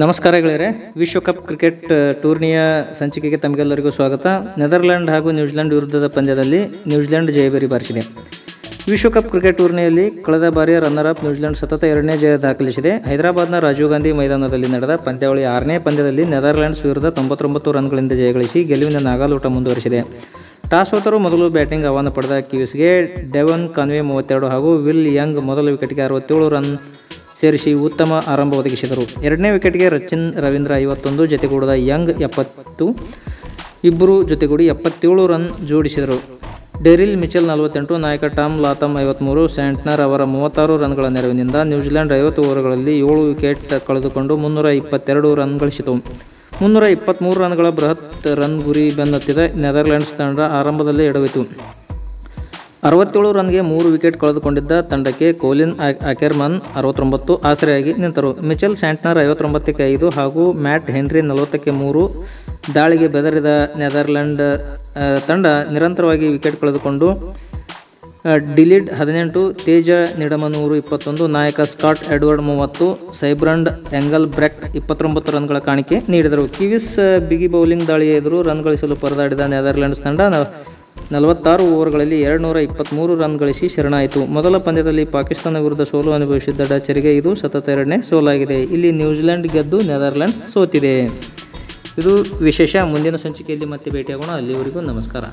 ನಮಸ್ಕಾರ ಗೆಳೆಯರೆ. ವಿಶ್ವಕಪ್ ಕ್ರಿಕೆಟ್ ಟೂರ್ನಿಯ ಸಂಚಿಕೆಗೆ ತಮಗೆಲ್ಲರಿಗೂ ಸ್ವಾಗತ. ನೆದರ್ಲ್ಯಾಂಡ್ ಹಾಗೂ ನ್ಯೂಜಿಲೆಂಡ್ ವಿರುದ್ಧದ ಪಂದ್ಯದಲ್ಲಿ ನ್ಯೂಜಿಲೆಂಡ್ ಜಯಬೇರಿ ಬಾರಿಸಿದೆ. ವಿಶ್ವಕಪ್ ಕ್ರಿಕೆಟ್ ಟೂರ್ನಿಯಲ್ಲಿ ಕಳೆದ ಬಾರಿಯ ರನ್ನರ್ ಅಪ್ ನ್ಯೂಜಿಲೆಂಡ್ ಸತತ ಎರಡನೇ ಜಯ ದಾಖಲಿಸಿದೆ. ಹೈದರಾಬಾದ್ನ ರಾಜೀವ್ ಗಾಂಧಿ ಮೈದಾನದಲ್ಲಿ ನಡೆದ ಪಂದ್ಯಾವಳಿ ಆರನೇ ಪಂದ್ಯದಲ್ಲಿ ನೆದರ್ಲ್ಯಾಂಡ್ಸ್ ವಿರುದ್ಧ ತೊಂಬತ್ತೊಂಬತ್ತು ರನ್ಗಳಿಂದ ಜಯಗಳಿಸಿ ಗೆಲುವಿನ ನಾಗಾಲೋಟ ಮುಂದುವರಿಸಿದೆ. ಟಾಸ್ ಸೋತರು ಮೊದಲು ಬ್ಯಾಟಿಂಗ್ ಆಹ್ವಾನ ಪಡೆದ ಕ್ಯೂಸ್ಗೆ ಡೆವನ್ ಕಾನ್ವೆ ಮೂವತ್ತೆರಡು ಹಾಗೂ ವಿಲ್ ಯಂಗ್ ಮೊದಲ ವಿಕೆಟ್ಗೆ ಅರವತ್ತೇಳು ರನ್ ಸೇರಿಸಿ ಉತ್ತಮ ಆರಂಭ ಒದಗಿಸಿದರು. ಎರಡನೇ ವಿಕೆಟ್ಗೆ ರಚಿನ್ ರವೀಂದ್ರ ಐವತ್ತೊಂದು, ಜೊತೆಗೂಡಿದ ಯಂಗ್ ಎಪ್ಪತ್ತು ಇಬ್ಬರು ಜೊತೆಗೂಡಿ ಎಪ್ಪತ್ತೇಳು ರನ್ ಜೋಡಿಸಿದರು. ಡೆರಿಲ್ ಮಿಚೆಲ್ ನಲವತ್ತೆಂಟು, ನಾಯಕ ಟಾಮ್ ಲಾತಮ್ ಐವತ್ತ್ಮೂರು ಸ್ಯಾಂಟ್ನರ್ ಅವರ ಮೂವತ್ತಾರು ರನ್ಗಳ ನೆರವಿನಿಂದ ನ್ಯೂಜಿಲೆಂಡ್ ಐವತ್ತು ಓವರ್ಗಳಲ್ಲಿ ಏಳು ವಿಕೆಟ್ ಕಳೆದುಕೊಂಡು ಮುನ್ನೂರ ಇಪ್ಪತ್ತೆರಡು ರನ್ ಗಳಿಸಿತು. ಮುನ್ನೂರ ಇಪ್ಪತ್ತ್ಮೂರು ರನ್ಗಳ ಬೃಹತ್ ರನ್ ಗುರಿ ಬೆನ್ನತ್ತಿದ ನೆದರ್ಲ್ಯಾಂಡ್ಸ್ ತಂಡ ಆರಂಭದಲ್ಲೇ ಎಡವಿತು ಅರವತ್ತೇಳು ರನ್ಗೆ ಮೂರು ವಿಕೆಟ್ ಕಳೆದುಕೊಂಡಿದ್ದ ತಂಡಕ್ಕೆ ಕೋಲಿನ್ ಅಕೆರ್ಮನ್ ಅರವತ್ತೊಂಬತ್ತು ಆಸರೆಯಾಗಿ ನಿಂತರು. ಮಿಚೆಲ್ ಸ್ಯಾಂಟ್ನರ್ ಐವತ್ತೊಂಬತ್ತಕ್ಕೆ ಐದು ಹಾಗೂ ಮ್ಯಾಟ್ ಹೆನ್ರಿ ನಲವತ್ತಕ್ಕೆ ಮೂರು. ದಾಳಿಗೆ ಬೆದರಿದ ನೆದರ್ಲ್ಯಾಂಡ್ ತಂಡ ನಿರಂತರವಾಗಿ ವಿಕೆಟ್ ಕಳೆದುಕೊಂಡು ಡಿಲಿಡ್ ಹದಿನೆಂಟು, ತೇಜ ನಿಡಮನೂರು ಇಪ್ಪತ್ತೊಂದು, ನಾಯಕ ಸ್ಕಾಟ್ ಎಡ್ವರ್ಡ್ ಮೂವತ್ತು ಸೈಬ್ರಂಡ್ ಎಂಗಲ್ ಬ್ರೆಕ್ ಇಪ್ಪತ್ತೊಂಬತ್ತು ರನ್ಗಳ ಕಾಣಿಕೆ ನೀಡಿದರು. ಕಿವಿಸ್ ಬಿಗಿ ಬೌಲಿಂಗ್ ದಾಳಿಯ ಎದುರು ರನ್ ಗಳಿಸಲು ಪರದಾಡಿದ ನೆದರ್ಲ್ಯಾಂಡ್ಸ್ ತಂಡ ನಲವತ್ತಾರು ಓವರ್ಗಳಲ್ಲಿ ಎರಡುನೂರ ಇಪ್ಪತ್ತ್ಮೂರು ರನ್ ಗಳಿಸಿ ಶರಣಾಯಿತು. ಮೊದಲ ಪಂದ್ಯದಲ್ಲಿ ಪಾಕಿಸ್ತಾನ ವಿರುದ್ಧ ಸೋಲು ಅನುಭವಿಸಿದ್ದ ಡಚರಿಗೆ ಇದು ಸತತ ಎರಡನೇ ಸೋಲಾಗಿದೆ. ಇಲ್ಲಿ ನ್ಯೂಜಿಲೆಂಡ್ ಗೆದ್ದು ನೆದರ್ಲ್ಯಾಂಡ್ಸ್ ಸೋತಿದೆ. ಇದು ವಿಶೇಷ. ಮುಂದಿನ ಸಂಚಿಕೆಯಲ್ಲಿ ಮತ್ತೆ ಭೇಟಿಯಾಗೋಣ. ಅಲ್ಲಿವರೆಗೂ ನಮಸ್ಕಾರ.